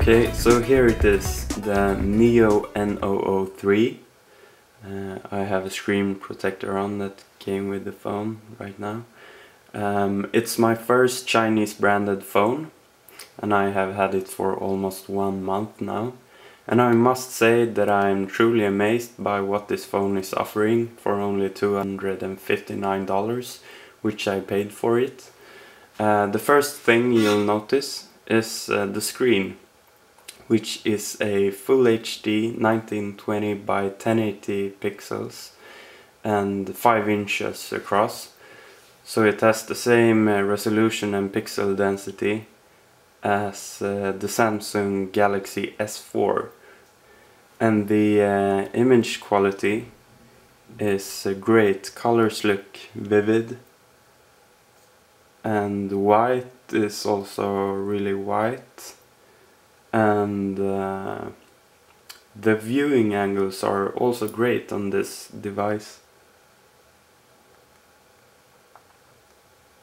Okay, so here it is, the Neo N003. Uh, I have a screen protector on that came with the phone right now. Um, it's my first Chinese branded phone and I have had it for almost one month now. And I must say that I'm truly amazed by what this phone is offering for only $259, which I paid for it. Uh, the first thing you'll notice is uh, the screen, which is a Full HD 1920 by 1080 pixels and 5 inches across. So it has the same uh, resolution and pixel density as uh, the Samsung Galaxy S4 and the uh, image quality is great. Colors look vivid and white is also really white and uh, the viewing angles are also great on this device.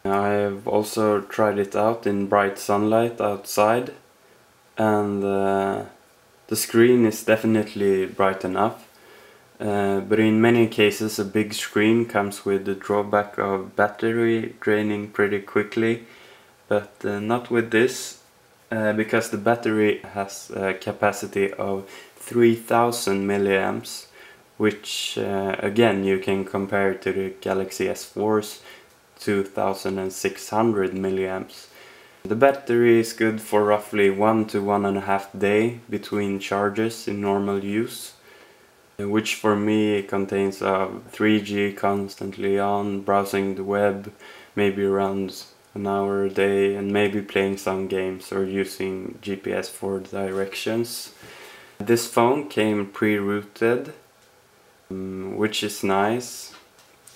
I have also tried it out in bright sunlight outside and uh, the screen is definitely bright enough. Uh, but in many cases a big screen comes with the drawback of battery draining pretty quickly. But uh, not with this uh, because the battery has a capacity of 3000 milliamps which uh, again you can compare to the Galaxy S4's 2600 milliamps. The battery is good for roughly one to one and a half day between charges in normal use which for me contains uh, 3G constantly on, browsing the web, maybe around an hour a day and maybe playing some games or using GPS for directions. This phone came pre-rooted, um, which is nice.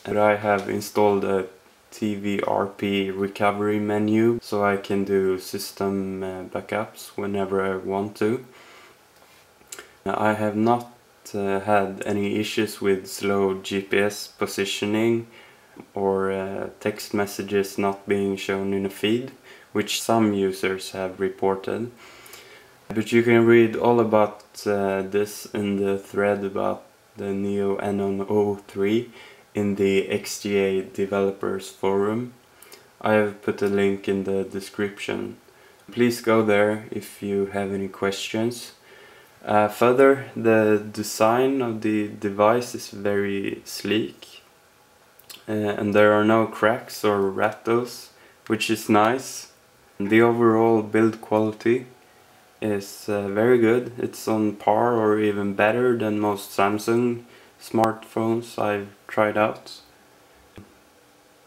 And I have installed a TVRP recovery menu so I can do system uh, backups whenever I want to. I have not uh, had any issues with slow GPS positioning or uh, text messages not being shown in a feed, which some users have reported. But you can read all about uh, this in the thread about the Neo N003 in the XDA developers forum. I have put a link in the description. Please go there if you have any questions. Uh, further, the design of the device is very sleek and there are no cracks or rattles, which is nice. The overall build quality is uh, very good. It's on par or even better than most Samsung smartphones I've tried out.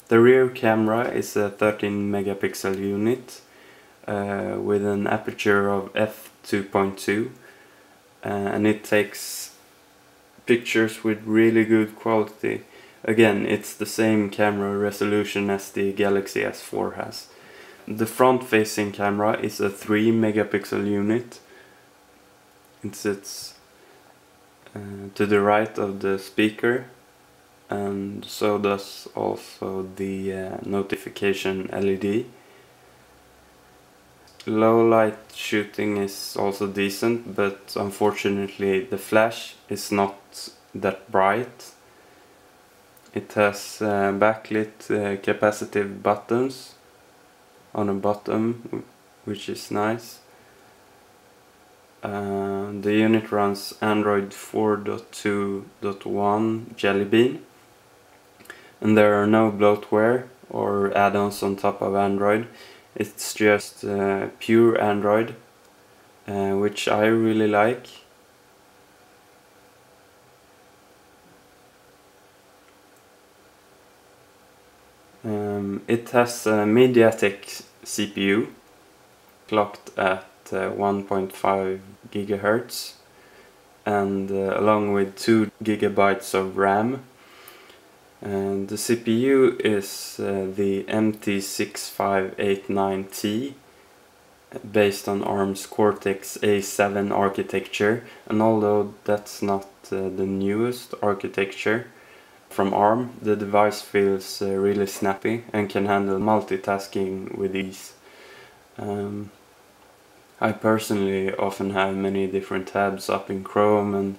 The rear camera is a 13 megapixel unit uh, with an aperture of f2.2 uh, and it takes pictures with really good quality. Again, it's the same camera resolution as the Galaxy S4 has. The front-facing camera is a 3 megapixel unit. It sits uh, to the right of the speaker and so does also the uh, notification LED. Low light shooting is also decent but unfortunately the flash is not that bright. It has uh, backlit uh, capacitive buttons on the bottom which is nice. Uh, the unit runs Android 4.2.1 Jelly Bean. And there are no bloatware or add-ons on top of Android. It's just uh, pure Android uh, which I really like um, it has a MediaTek CPU clocked at uh, 1.5 gigahertz and uh, along with 2 gigabytes of RAM. And the CPU is uh, the MT6589T based on ARM's Cortex A7 architecture. And although that's not uh, the newest architecture from ARM the device feels uh, really snappy and can handle multitasking with ease. Um, I personally often have many different tabs up in Chrome and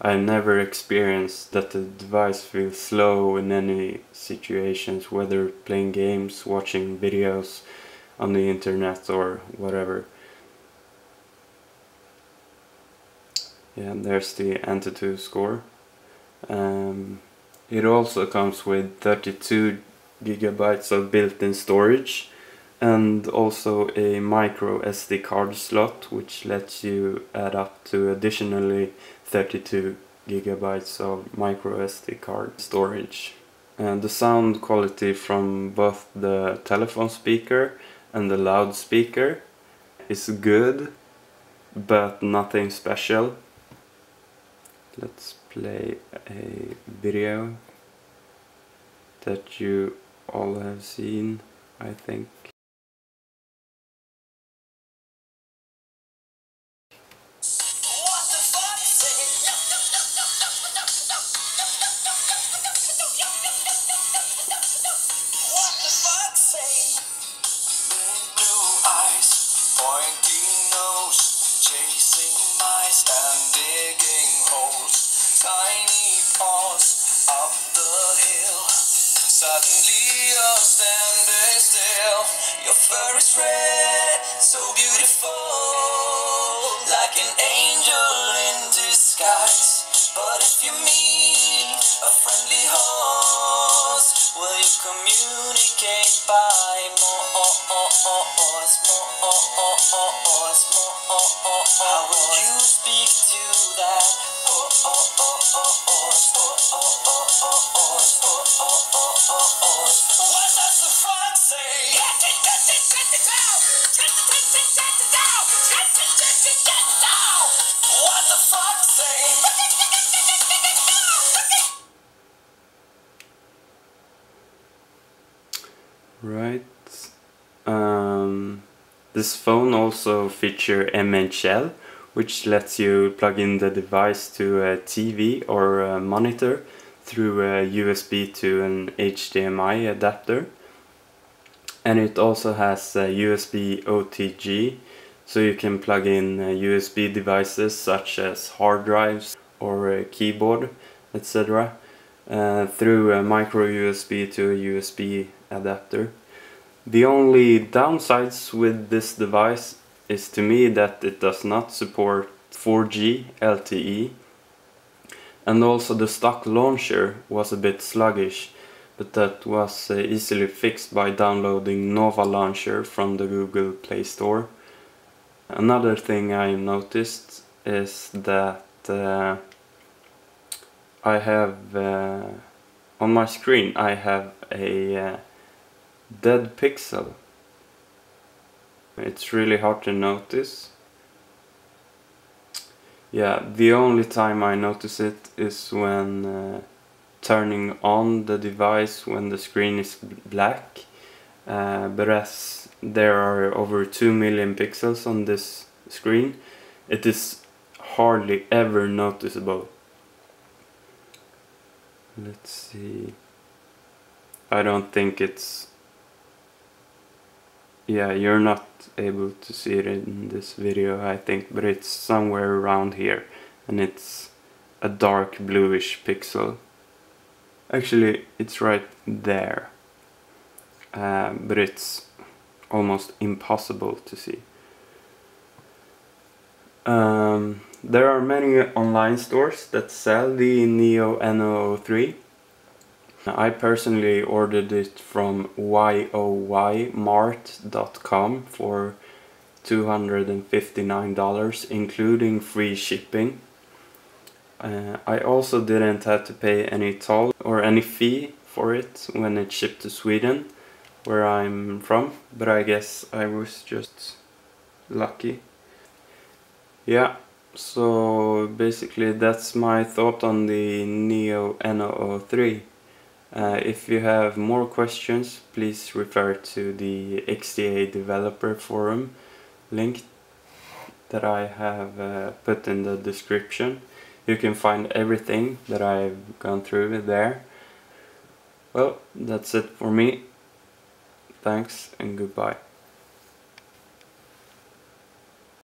I never experienced that the device feels slow in any situations, whether playing games, watching videos on the internet or whatever. Yeah, there's the Antutu score. Um, it also comes with 32 gigabytes of built-in storage and also a micro SD card slot which lets you add up to additionally 32 gigabytes of micro SD card storage. And the sound quality from both the telephone speaker and the loudspeaker is good but nothing special. Let's play a video that you all have seen, I think. Suddenly you're standing still. Your fur is red, so beautiful, like an angel in disguise. But if you meet a friendly horse, will you communicate by Morse? More? How will you speak to Right. Um, this phone also feature MHL, which lets you plug in the device to a TV or a monitor through a USB to an HDMI adapter. And it also has a USB OTG, so you can plug in USB devices such as hard drives or a keyboard, etc. Uh, through a micro USB to a USB adapter. The only downsides with this device is to me that it does not support 4G LTE and also the stock launcher was a bit sluggish but that was uh, easily fixed by downloading Nova Launcher from the Google Play Store. Another thing I noticed is that uh, I have uh, on my screen I have a uh, dead pixel. It's really hard to notice. Yeah, the only time I notice it is when uh, turning on the device when the screen is black. Uh, but as there are over 2 million pixels on this screen, it is hardly ever noticeable. Let's see. I don't think it's yeah you're not able to see it in this video I think but it's somewhere around here and it's a dark bluish pixel actually it's right there uh, but it's almost impossible to see um, there are many online stores that sell the Neo N003 I personally ordered it from yoymart.com for $259 including free shipping. Uh, I also didn't have to pay any toll or any fee for it when it shipped to Sweden where I'm from but I guess I was just lucky. Yeah, so basically that's my thought on the Neo N003. Uh, if you have more questions, please refer to the XDA developer forum link that I have uh, put in the description. You can find everything that I've gone through there. Well, that's it for me. Thanks and goodbye.